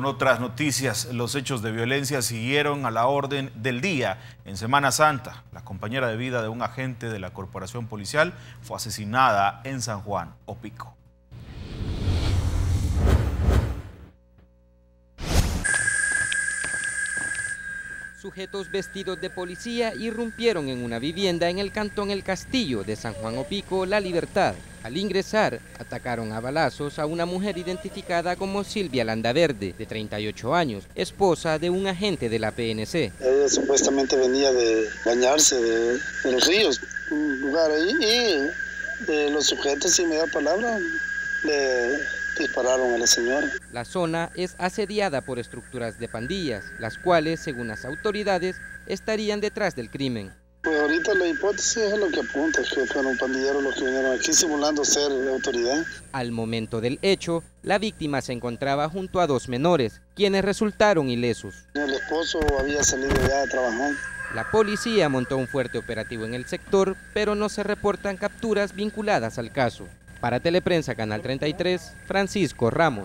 En otras noticias, los hechos de violencia siguieron a la orden del día. En Semana Santa, la compañera de vida de un agente de la corporación policial fue asesinada en San Juan, Opico. Sujetos vestidos de policía irrumpieron en una vivienda en el cantón El Castillo de San Juan Opico, La Libertad. Al ingresar, atacaron a balazos a una mujer identificada como Silvia Landaverde, de 38 años, esposa de un agente de la PNC. Ella supuestamente venía de bañarse de, los ríos, un lugar ahí, y de los sujetos, si me da palabra, le dispararon a la señora. La zona es asediada por estructuras de pandillas, las cuales, según las autoridades, estarían detrás del crimen. Pues ahorita la hipótesis es lo que apunta, que fueron pandilleros los que vinieron aquí simulando ser autoridad. Al momento del hecho, la víctima se encontraba junto a dos menores, quienes resultaron ilesos. El esposo había salido ya a trabajar. La policía montó un fuerte operativo en el sector, pero no se reportan capturas vinculadas al caso. Para Teleprensa Canal 33, Francisco Ramos.